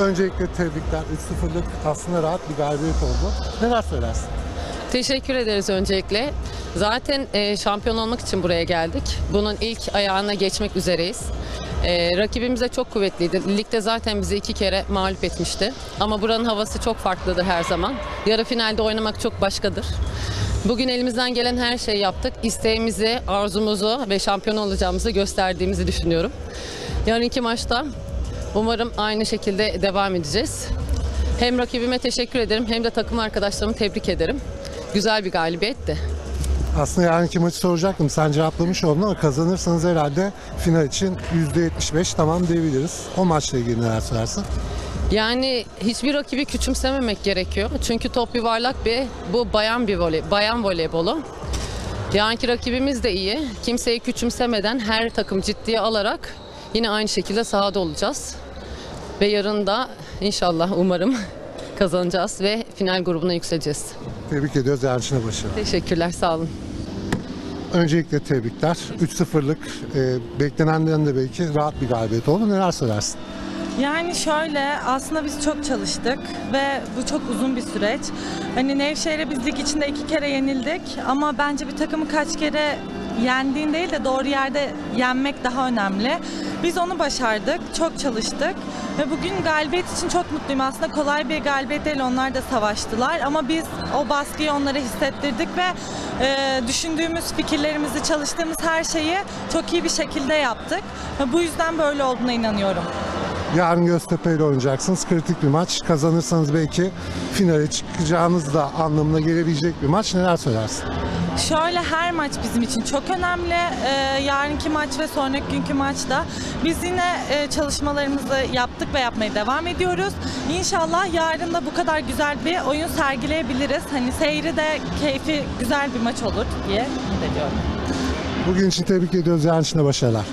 Öncelikle tebrikler. 3-0'lık aslında rahat bir galibiyet oldu. Neler söylersin? Teşekkür ederiz öncelikle. Zaten e, şampiyon olmak için buraya geldik. Bunun ilk ayağına geçmek üzereyiz. E, rakibimiz de çok kuvvetliydi. Ligde zaten bizi iki kere mağlup etmişti. Ama buranın havası çok farklıdır her zaman. Yarı finalde oynamak çok başkadır. Bugün elimizden gelen her şeyi yaptık. İsteğimizi, arzumuzu ve şampiyon olacağımızı gösterdiğimizi düşünüyorum. Yarınki maçta umarım aynı şekilde devam edeceğiz. Hem rakibime teşekkür ederim hem de takım arkadaşlarımı tebrik ederim. Güzel bir galibiyetti. Aslında yarınki maçı soracaktım. Sen cevaplamış oldun ama kazanırsanız herhalde final için %75 tamam diyebiliriz. O maçla ilgili neler söylersin? Yani hiçbir rakibi küçümsememek gerekiyor. Çünkü top yuvarlak bir bu bayan bir voley, bayan voleybolu. Yarınki rakibimiz de iyi. Kimseyi küçümsemeden her takım ciddiye alarak yine aynı şekilde sahada olacağız. Ve yarın da inşallah umarım kazanacağız ve final grubuna yükseleceğiz. Tebrik ediyoruz için başarılı. Teşekkürler, sağ olun. Öncelikle tebrikler. 3-0'lık e, beklenenden de belki rahat bir galibiyet oldu. Neler söylersin? Yani şöyle aslında biz çok çalıştık ve bu çok uzun bir süreç. Hani Nevşehir'e biz lig içinde iki kere yenildik ama bence bir takımı kaç kere yendiğin değil de doğru yerde yenmek daha önemli. Biz onu başardık, çok çalıştık ve bugün galibiyet için çok mutluyum. Aslında kolay bir galibiyet değil, onlar da savaştılar ama biz o baskıyı onlara hissettirdik ve e, düşündüğümüz fikirlerimizi, çalıştığımız her şeyi çok iyi bir şekilde yaptık. Ve bu yüzden böyle olduğuna inanıyorum. Yarın Göztepe ile oynayacaksınız. Kritik bir maç. Kazanırsanız belki finale çıkacağınız da anlamına gelebilecek bir maç. Neler söylersin? Şöyle her maç bizim için çok önemli. Ee, yarınki maç ve sonraki günkü maçta biz yine e, çalışmalarımızı yaptık ve yapmaya devam ediyoruz. İnşallah yarın da bu kadar güzel bir oyun sergileyebiliriz. Hani seyri de keyfi güzel bir maç olur diye ümit ediyorum. Bugün için tebrik ediyoruz. Yarın için de başarılar.